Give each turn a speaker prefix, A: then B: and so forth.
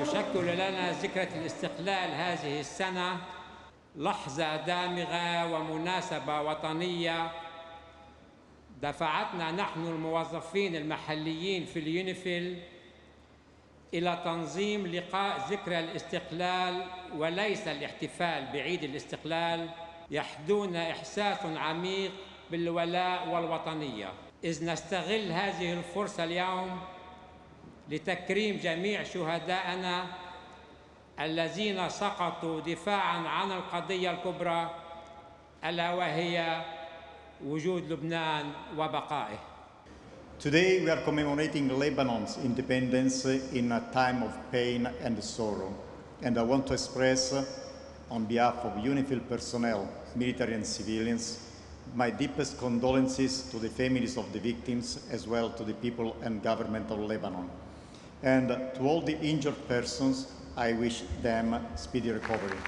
A: تشكل لنا ذكرى الاستقلال هذه السنة لحظة دامغة ومناسبة وطنية. دفعتنا نحن الموظفين المحليين في اليونيفيل إلى تنظيم لقاء ذكرى الاستقلال وليس الاحتفال بعيد الاستقلال. يحدونا إحساس عميق بالولاء والوطنية إذ نستغل هذه الفرصة اليوم لتكريم جميع شهدائنا الذين سقطوا دفاعا عن القضية الكبرى ألا وهي وجود لبنان وبقائه
B: Today we are commemorating Lebanon's independence in a time of pain and sorrow. And I want to express, on behalf of UNIFIL personnel, military and civilians, my deepest condolences to the families of the victims as well to the people and government of Lebanon. And to all the injured persons, I wish them speedy recovery.